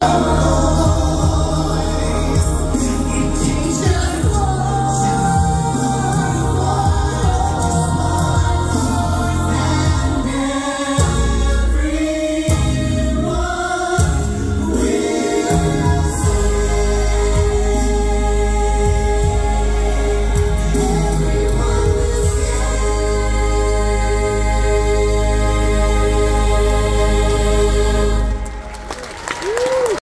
Oh.